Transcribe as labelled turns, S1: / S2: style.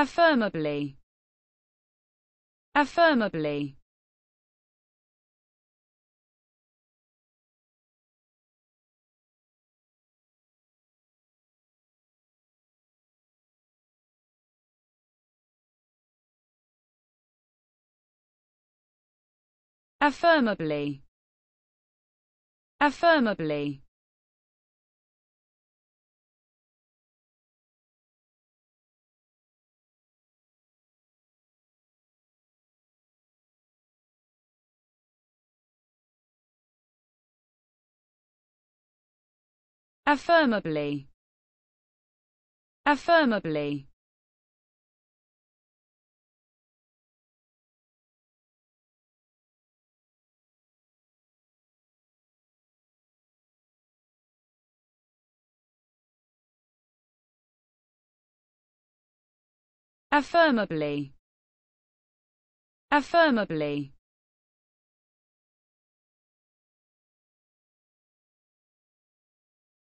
S1: affirmably. Affirmably. Affirmably. Affirmably affirmably. Affirmably. Affirmably. Affirmably